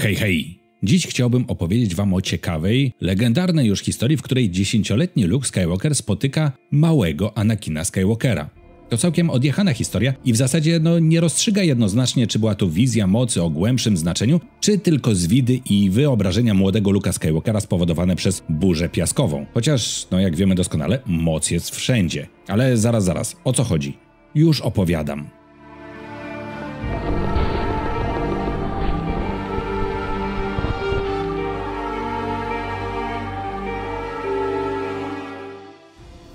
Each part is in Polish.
Hej, hej! Dziś chciałbym opowiedzieć Wam o ciekawej, legendarnej już historii, w której dziesięcioletni Luke Skywalker spotyka małego Anakina Skywalkera. To całkiem odjechana historia i w zasadzie no, nie rozstrzyga jednoznacznie, czy była to wizja mocy o głębszym znaczeniu, czy tylko zwidy i wyobrażenia młodego Luka Skywalkera spowodowane przez burzę piaskową. Chociaż, no jak wiemy doskonale, moc jest wszędzie. Ale zaraz, zaraz, o co chodzi? Już opowiadam.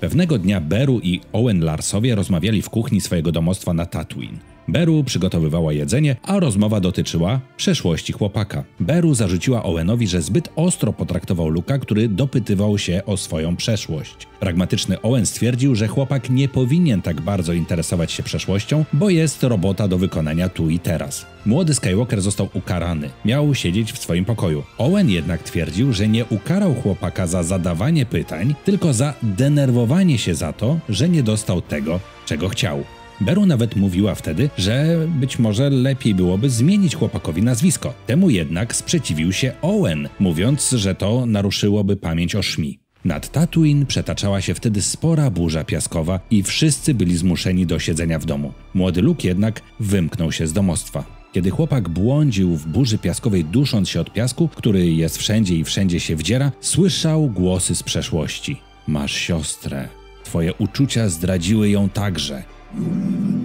Pewnego dnia Beru i Owen Larsowie rozmawiali w kuchni swojego domostwa na Tatooine. Beru przygotowywała jedzenie, a rozmowa dotyczyła przeszłości chłopaka. Beru zarzuciła Owenowi, że zbyt ostro potraktował Luka, który dopytywał się o swoją przeszłość. Pragmatyczny Owen stwierdził, że chłopak nie powinien tak bardzo interesować się przeszłością, bo jest robota do wykonania tu i teraz. Młody Skywalker został ukarany, miał siedzieć w swoim pokoju. Owen jednak twierdził, że nie ukarał chłopaka za zadawanie pytań, tylko za denerwowanie się za to, że nie dostał tego, czego chciał. Beru nawet mówiła wtedy, że być może lepiej byłoby zmienić chłopakowi nazwisko. Temu jednak sprzeciwił się Owen, mówiąc, że to naruszyłoby pamięć o Szmi. Nad Tatooine przetaczała się wtedy spora burza piaskowa i wszyscy byli zmuszeni do siedzenia w domu. Młody Luke jednak wymknął się z domostwa. Kiedy chłopak błądził w burzy piaskowej, dusząc się od piasku, który jest wszędzie i wszędzie się wdziera, słyszał głosy z przeszłości. Masz siostrę. Twoje uczucia zdradziły ją także.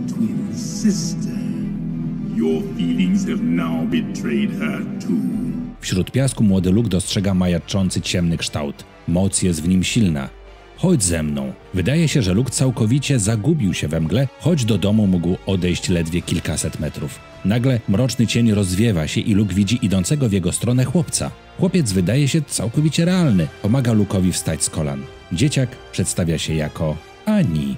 Twin sister. Your feelings have now betrayed her too. Wśród piasku młody Luke dostrzega majaczący ciemny kształt. Moc jest w nim silna. Chodź ze mną. Wydaje się, że Luke całkowicie zagubił się we mgle, choć do domu mógł odejść ledwie kilkaset metrów. Nagle mroczny cień rozwiewa się i Luke widzi idącego w jego stronę chłopca. Chłopiec wydaje się całkowicie realny. Pomaga Luke'owi wstać z kolan. Dzieciak przedstawia się jako Ani.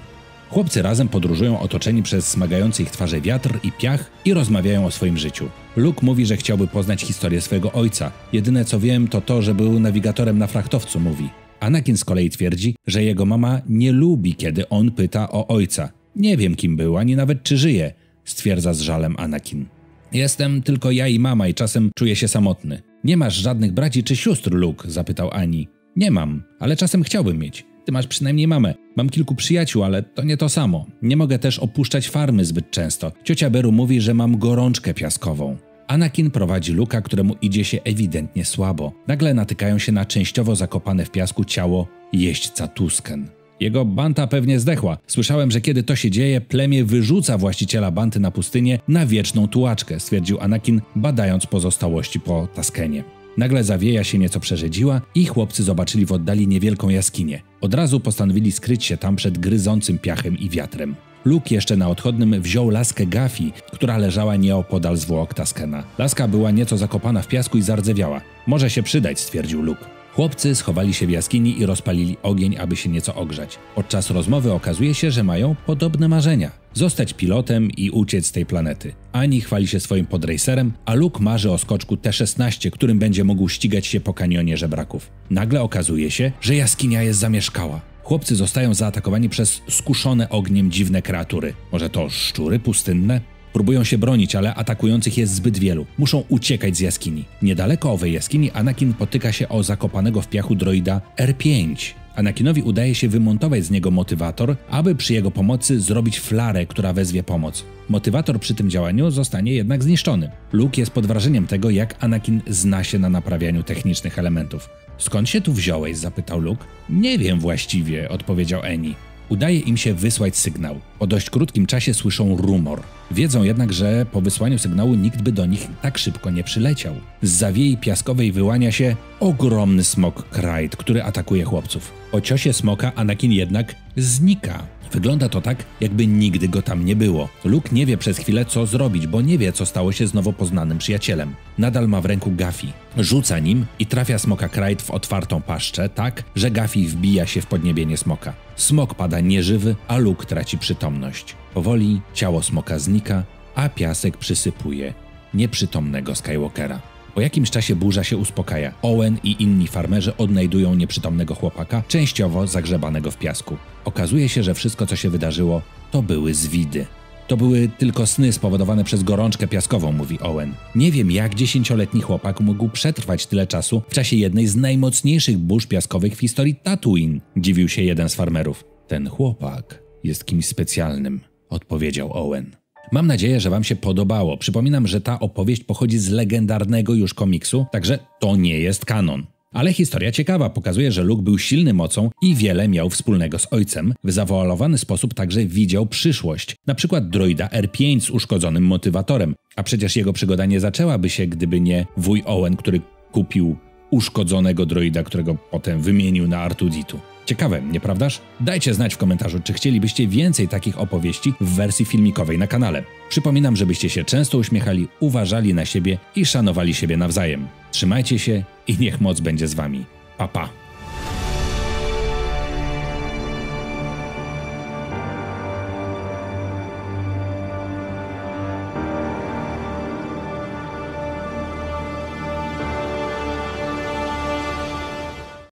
Chłopcy razem podróżują otoczeni przez smagający ich twarze wiatr i piach i rozmawiają o swoim życiu. Luke mówi, że chciałby poznać historię swojego ojca. Jedyne co wiem to to, że był nawigatorem na frachtowcu, mówi. Anakin z kolei twierdzi, że jego mama nie lubi, kiedy on pyta o ojca. Nie wiem kim był, ani nawet czy żyje, stwierdza z żalem Anakin. Jestem tylko ja i mama i czasem czuję się samotny. Nie masz żadnych braci czy sióstr, Luke? zapytał Ani. Nie mam, ale czasem chciałbym mieć. Ty masz przynajmniej mamę. Mam kilku przyjaciół, ale to nie to samo. Nie mogę też opuszczać farmy zbyt często. Ciocia Beru mówi, że mam gorączkę piaskową. Anakin prowadzi Luka, któremu idzie się ewidentnie słabo. Nagle natykają się na częściowo zakopane w piasku ciało jeźdźca Tusken. Jego banta pewnie zdechła. Słyszałem, że kiedy to się dzieje, plemię wyrzuca właściciela banty na pustynię na wieczną tułaczkę, stwierdził Anakin, badając pozostałości po Taskenie. Nagle zawieja się nieco przerzedziła i chłopcy zobaczyli w oddali niewielką jaskinię. Od razu postanowili skryć się tam przed gryzącym piachem i wiatrem. Luke jeszcze na odchodnym wziął laskę Gafi, która leżała nieopodal zwłok Taskena. Laska była nieco zakopana w piasku i zardzewiała. Może się przydać, stwierdził Luke. Chłopcy schowali się w jaskini i rozpalili ogień, aby się nieco ogrzać. Podczas rozmowy okazuje się, że mają podobne marzenia. Zostać pilotem i uciec z tej planety. Ani chwali się swoim podrejserem, a Luke marzy o skoczku T-16, którym będzie mógł ścigać się po kanionie żebraków. Nagle okazuje się, że jaskinia jest zamieszkała. Chłopcy zostają zaatakowani przez skuszone ogniem dziwne kreatury. Może to szczury pustynne? Próbują się bronić, ale atakujących jest zbyt wielu. Muszą uciekać z jaskini. Niedaleko owej jaskini Anakin potyka się o zakopanego w piachu droida R5. Anakinowi udaje się wymontować z niego motywator, aby przy jego pomocy zrobić flarę, która wezwie pomoc. Motywator przy tym działaniu zostanie jednak zniszczony. Luke jest pod wrażeniem tego, jak Anakin zna się na naprawianiu technicznych elementów. Skąd się tu wziąłeś? zapytał Luke. Nie wiem właściwie, odpowiedział Eni. Udaje im się wysłać sygnał. Po dość krótkim czasie słyszą rumor. Wiedzą jednak, że po wysłaniu sygnału nikt by do nich tak szybko nie przyleciał. Z zawiei piaskowej wyłania się ogromny smok Kraid, który atakuje chłopców. Po ciosie smoka Anakin jednak znika. Wygląda to tak, jakby nigdy go tam nie było. Luke nie wie przez chwilę, co zrobić, bo nie wie, co stało się z nowo poznanym przyjacielem. Nadal ma w ręku Gafi. Rzuca nim i trafia smoka Kraid w otwartą paszczę, tak, że Gafi wbija się w podniebienie smoka. Smok pada nieżywy, a Luke traci przytomność. Powoli ciało smoka znika, a piasek przysypuje nieprzytomnego Skywalkera. Po jakimś czasie burza się uspokaja. Owen i inni farmerzy odnajdują nieprzytomnego chłopaka, częściowo zagrzebanego w piasku. Okazuje się, że wszystko, co się wydarzyło, to były zwidy. To były tylko sny spowodowane przez gorączkę piaskową, mówi Owen. Nie wiem, jak dziesięcioletni chłopak mógł przetrwać tyle czasu w czasie jednej z najmocniejszych burz piaskowych w historii Tatooine, dziwił się jeden z farmerów. Ten chłopak jest kimś specjalnym, odpowiedział Owen. Mam nadzieję, że Wam się podobało. Przypominam, że ta opowieść pochodzi z legendarnego już komiksu, także to nie jest kanon. Ale historia ciekawa, pokazuje, że Luke był silny mocą i wiele miał wspólnego z ojcem. W zawoalowany sposób także widział przyszłość, na przykład droida R5 z uszkodzonym motywatorem. A przecież jego przygoda nie zaczęłaby się, gdyby nie wuj Owen, który kupił uszkodzonego droida, którego potem wymienił na Artuditu. Ciekawe, nieprawdaż? Dajcie znać w komentarzu, czy chcielibyście więcej takich opowieści w wersji filmikowej na kanale. Przypominam, żebyście się często uśmiechali, uważali na siebie i szanowali siebie nawzajem. Trzymajcie się i niech moc będzie z wami. Pa pa!